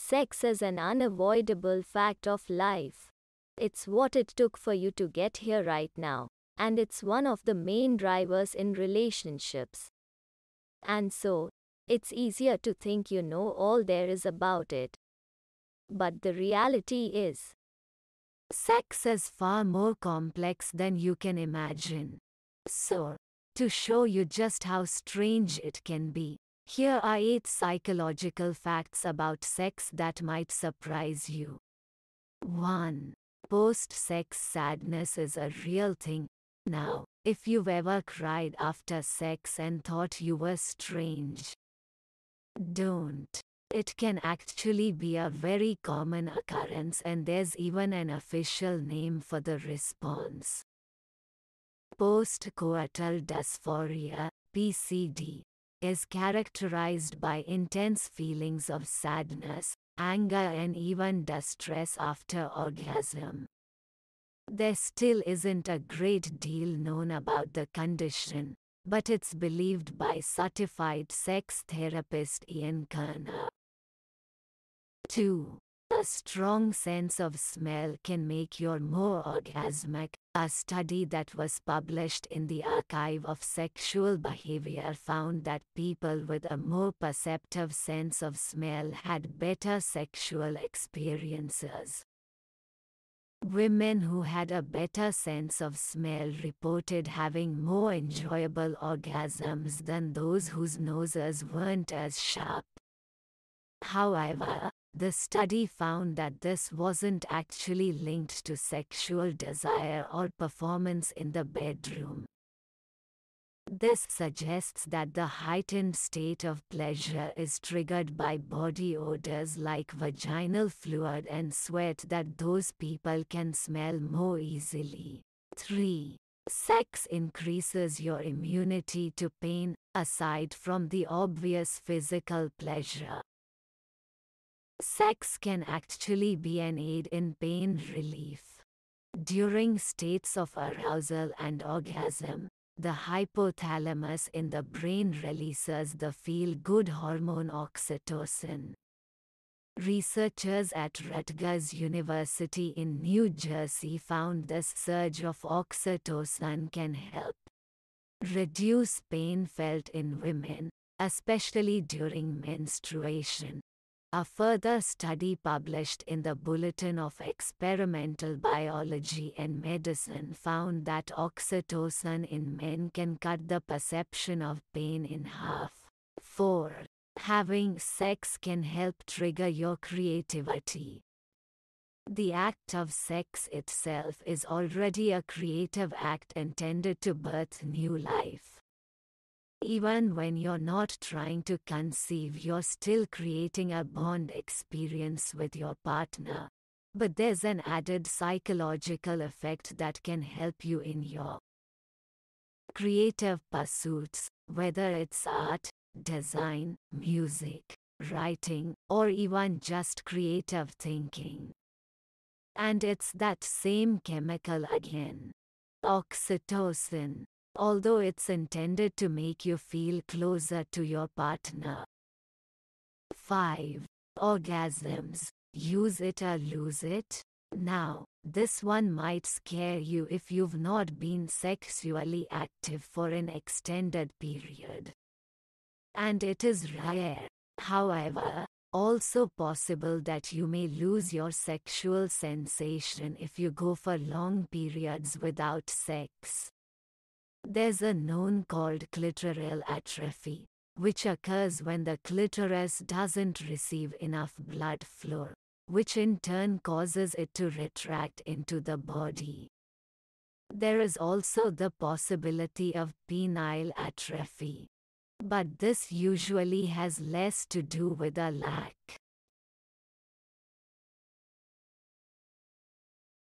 Sex is an unavoidable fact of life. It's what it took for you to get here right now, and it's one of the main drivers in relationships. And so, it's easier to think you know all there is about it. But the reality is, sex is far more complex than you can imagine. So, to show you just how strange it can be, here are 8 psychological facts about sex that might surprise you. 1. Post sex sadness is a real thing. Now, if you've ever cried after sex and thought you were strange, don't. It can actually be a very common occurrence, and there's even an official name for the response. Postcoital dysphoria, PCD, is characterized by intense feelings of sadness, anger, and even distress after orgasm. There still isn't a great deal known about the condition, but it's believed by certified sex therapist Ian Kerner. 2. A strong sense of smell can make you more orgasmic, a study that was published in the Archive of Sexual Behavior found that people with a more perceptive sense of smell had better sexual experiences. Women who had a better sense of smell reported having more enjoyable orgasms than those whose noses weren't as sharp. However, the study found that this wasn't actually linked to sexual desire or performance in the bedroom. This suggests that the heightened state of pleasure is triggered by body odors like vaginal fluid and sweat that those people can smell more easily. 3. Sex increases your immunity to pain, aside from the obvious physical pleasure. Sex can actually be an aid in pain relief. During states of arousal and orgasm, the hypothalamus in the brain releases the feel good hormone oxytocin. Researchers at Rutgers University in New Jersey found this surge of oxytocin can help reduce pain felt in women, especially during menstruation. A further study published in the Bulletin of Experimental Biology and Medicine found that oxytocin in men can cut the perception of pain in half. 4. Having sex can help trigger your creativity. The act of sex itself is already a creative act intended to birth new life. Even when you're not trying to conceive, you're still creating a bond experience with your partner. But there's an added psychological effect that can help you in your creative pursuits, whether it's art, design, music, writing, or even just creative thinking. And it's that same chemical again. Oxytocin, although it's intended to make you feel closer to your partner. 5. Orgasms. Use it or lose it. Now, this one might scare you if you've not been sexually active for an extended period. And it is rare, however, also possible that you may lose your sexual sensation if you go for long periods without sex. There's a known called clitoral atrophy, which occurs when the clitoris doesn't receive enough blood flow, which in turn causes it to retract into the body. There is also the possibility of penile atrophy. But this usually has less to do with a lack